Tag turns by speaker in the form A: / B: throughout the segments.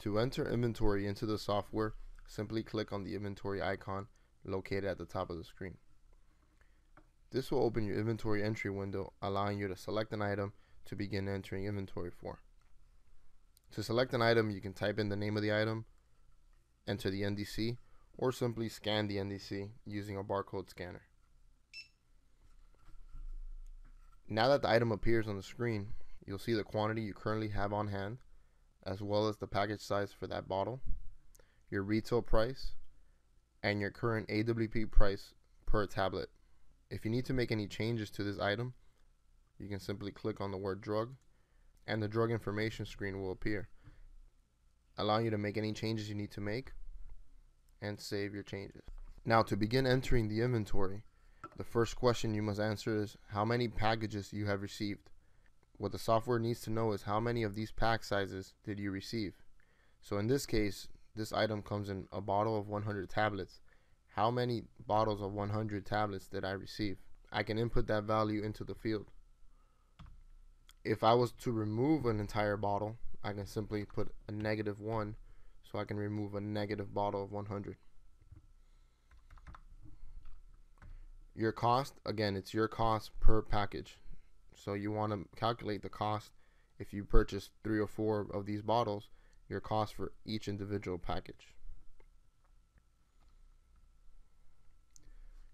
A: To enter inventory into the software, simply click on the inventory icon located at the top of the screen. This will open your inventory entry window, allowing you to select an item to begin entering inventory for. To select an item, you can type in the name of the item, enter the NDC, or simply scan the NDC using a barcode scanner. Now that the item appears on the screen, you'll see the quantity you currently have on hand, as well as the package size for that bottle, your retail price, and your current AWP price per tablet. If you need to make any changes to this item, you can simply click on the word drug and the drug information screen will appear, allowing you to make any changes you need to make and save your changes. Now to begin entering the inventory, the first question you must answer is how many packages you have received. What the software needs to know is how many of these pack sizes did you receive. So in this case, this item comes in a bottle of 100 tablets. How many bottles of 100 tablets did I receive? I can input that value into the field. If I was to remove an entire bottle, I can simply put a negative 1 so I can remove a negative bottle of 100. Your cost, again, it's your cost per package. So you want to calculate the cost if you purchase three or four of these bottles, your cost for each individual package.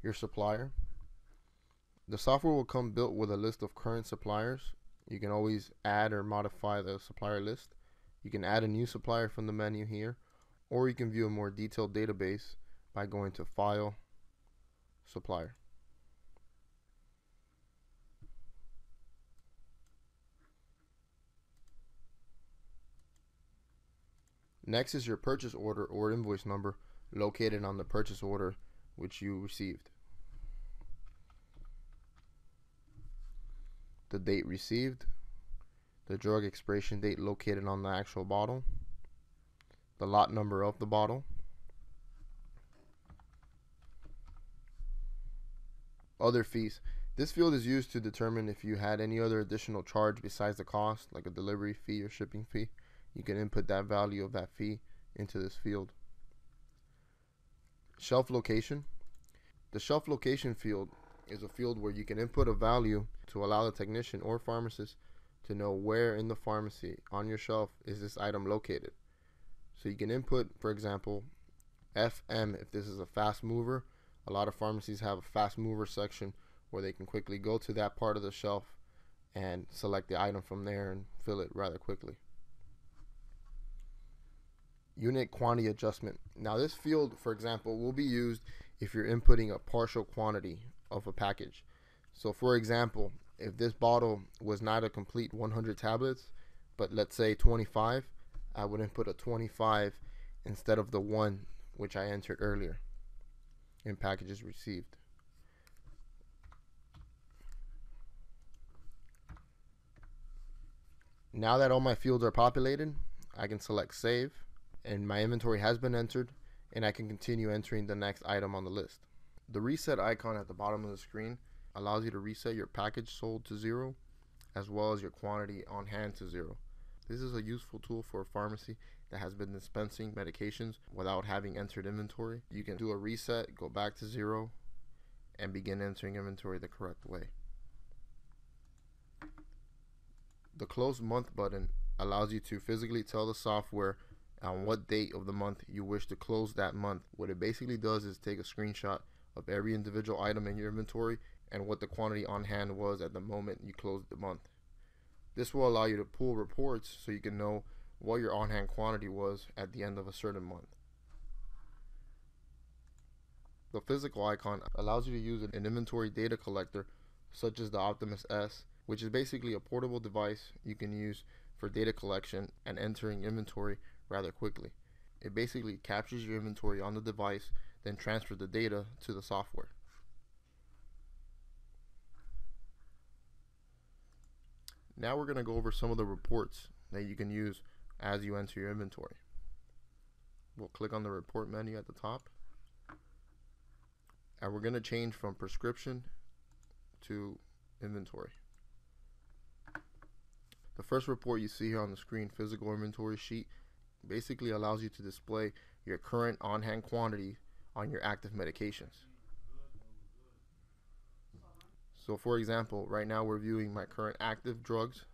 A: Your supplier. The software will come built with a list of current suppliers. You can always add or modify the supplier list. You can add a new supplier from the menu here, or you can view a more detailed database by going to File, Supplier. Next is your purchase order or invoice number located on the purchase order which you received. The date received, the drug expiration date located on the actual bottle, the lot number of the bottle, other fees. This field is used to determine if you had any other additional charge besides the cost, like a delivery fee or shipping fee. You can input that value of that fee into this field. Shelf location. The shelf location field is a field where you can input a value to allow the technician or pharmacist to know where in the pharmacy on your shelf is this item located. So you can input, for example, FM if this is a fast mover. A lot of pharmacies have a fast mover section where they can quickly go to that part of the shelf and select the item from there and fill it rather quickly. Unit quantity adjustment. Now this field, for example, will be used if you're inputting a partial quantity of a package. So for example, if this bottle was not a complete 100 tablets, but let's say 25, I would input a 25 instead of the one which I entered earlier in packages received. Now that all my fields are populated, I can select save and my inventory has been entered and I can continue entering the next item on the list. The reset icon at the bottom of the screen allows you to reset your package sold to zero as well as your quantity on hand to zero. This is a useful tool for a pharmacy that has been dispensing medications without having entered inventory. You can do a reset, go back to zero, and begin entering inventory the correct way. The close month button allows you to physically tell the software on what date of the month you wish to close that month. What it basically does is take a screenshot of every individual item in your inventory and what the quantity on hand was at the moment you closed the month. This will allow you to pull reports so you can know what your on hand quantity was at the end of a certain month. The physical icon allows you to use an inventory data collector such as the Optimus S, which is basically a portable device you can use for data collection and entering inventory rather quickly. It basically captures your inventory on the device, then transfers the data to the software. Now we're going to go over some of the reports that you can use as you enter your inventory. We'll click on the report menu at the top. And we're going to change from prescription to inventory. The first report you see here on the screen, physical inventory sheet, basically allows you to display your current on-hand quantity on your active medications. So for example, right now we're viewing my current active drugs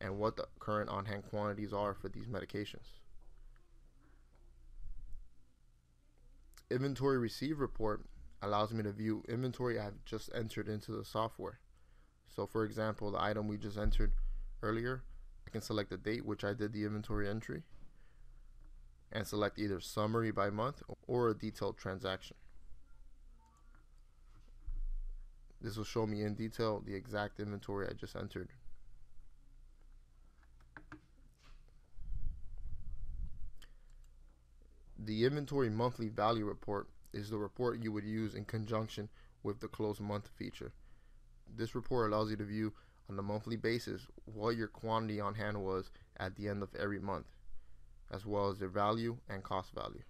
A: and what the current on-hand quantities are for these medications. Inventory receive report allows me to view inventory I've just entered into the software. So for example, the item we just entered earlier, I can select the date which I did the inventory entry and select either summary by month or a detailed transaction. This will show me in detail the exact inventory I just entered. The inventory monthly value report is the report you would use in conjunction with the close month feature. This report allows you to view on a monthly basis what your quantity on hand was at the end of every month, as well as their value and cost value.